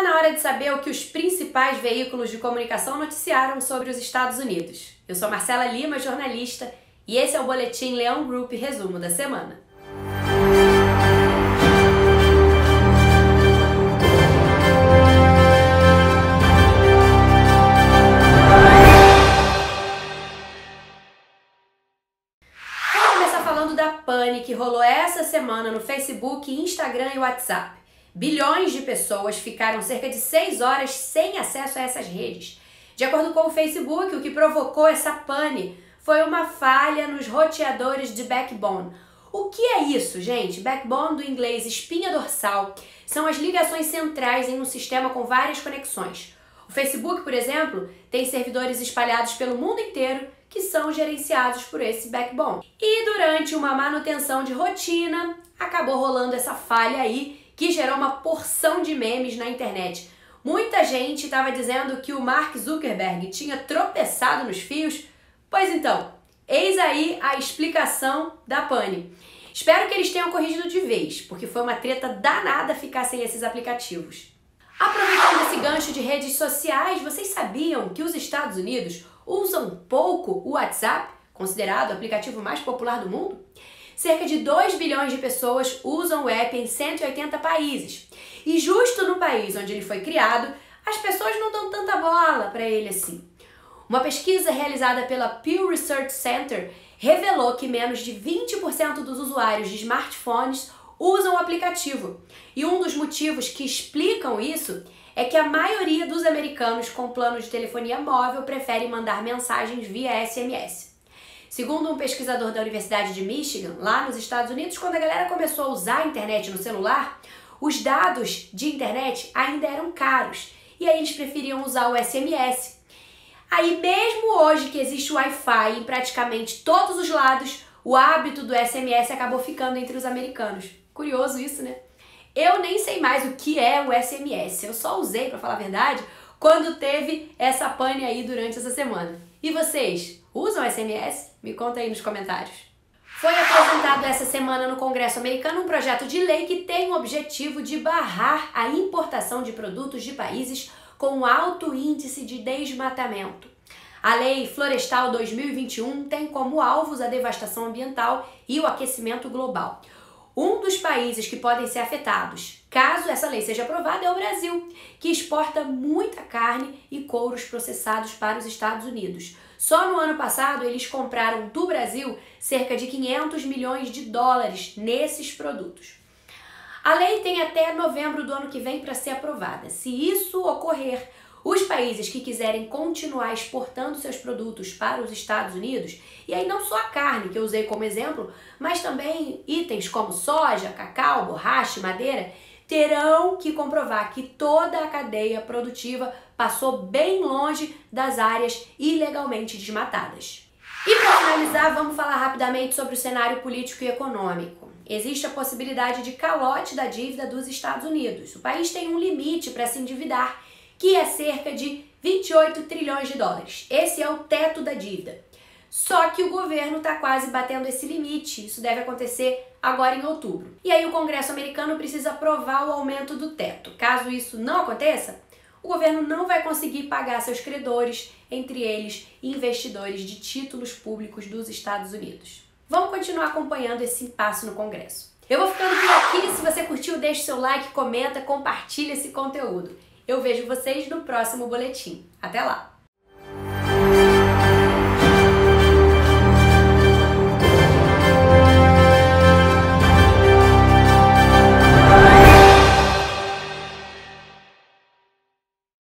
Tá na hora de saber o que os principais veículos de comunicação noticiaram sobre os Estados Unidos. Eu sou Marcela Lima, jornalista, e esse é o Boletim Leão Group Resumo da Semana. Vamos começar falando da pane que rolou essa semana no Facebook, Instagram e WhatsApp. Bilhões de pessoas ficaram cerca de 6 horas sem acesso a essas redes. De acordo com o Facebook, o que provocou essa pane foi uma falha nos roteadores de backbone. O que é isso, gente? Backbone do inglês espinha dorsal são as ligações centrais em um sistema com várias conexões. O Facebook, por exemplo, tem servidores espalhados pelo mundo inteiro que são gerenciados por esse backbone. E durante uma manutenção de rotina, acabou rolando essa falha aí que gerou uma porção de memes na internet. Muita gente estava dizendo que o Mark Zuckerberg tinha tropeçado nos fios. Pois então, eis aí a explicação da pane. Espero que eles tenham corrigido de vez, porque foi uma treta danada ficar sem esses aplicativos. Aproveitando esse gancho de redes sociais, vocês sabiam que os Estados Unidos usam pouco o WhatsApp, considerado o aplicativo mais popular do mundo? Cerca de 2 bilhões de pessoas usam o app em 180 países. E justo no país onde ele foi criado, as pessoas não dão tanta bola para ele assim. Uma pesquisa realizada pela Pew Research Center revelou que menos de 20% dos usuários de smartphones usam o aplicativo. E um dos motivos que explicam isso é que a maioria dos americanos com plano de telefonia móvel prefere mandar mensagens via SMS. Segundo um pesquisador da Universidade de Michigan, lá nos Estados Unidos, quando a galera começou a usar a internet no celular, os dados de internet ainda eram caros e aí eles preferiam usar o SMS. Aí, mesmo hoje que existe Wi-Fi em praticamente todos os lados, o hábito do SMS acabou ficando entre os americanos. Curioso isso, né? Eu nem sei mais o que é o SMS. Eu só usei, para falar a verdade, quando teve essa pane aí durante essa semana. E vocês, usam SMS? Me conta aí nos comentários. Foi apresentado essa semana no Congresso americano um projeto de lei que tem o objetivo de barrar a importação de produtos de países com alto índice de desmatamento. A Lei Florestal 2021 tem como alvos a devastação ambiental e o aquecimento global. Um dos países que podem ser afetados, caso essa lei seja aprovada, é o Brasil, que exporta muita carne e couros processados para os Estados Unidos. Só no ano passado eles compraram do Brasil cerca de 500 milhões de dólares nesses produtos. A lei tem até novembro do ano que vem para ser aprovada. Se isso ocorrer, os países que quiserem continuar exportando seus produtos para os Estados Unidos, e aí não só a carne que eu usei como exemplo, mas também itens como soja, cacau, borracha, madeira, terão que comprovar que toda a cadeia produtiva passou bem longe das áreas ilegalmente desmatadas. E para finalizar, vamos falar rapidamente sobre o cenário político e econômico. Existe a possibilidade de calote da dívida dos Estados Unidos. O país tem um limite para se endividar que é cerca de 28 trilhões de dólares. Esse é o teto da dívida. Só que o governo está quase batendo esse limite. Isso deve acontecer agora em outubro. E aí o Congresso americano precisa aprovar o aumento do teto. Caso isso não aconteça, o governo não vai conseguir pagar seus credores, entre eles investidores de títulos públicos dos Estados Unidos. Vamos continuar acompanhando esse impasse no Congresso. Eu vou ficando por aqui. Se você curtiu, deixe seu like, comenta, compartilha esse conteúdo. Eu vejo vocês no próximo boletim. Até lá!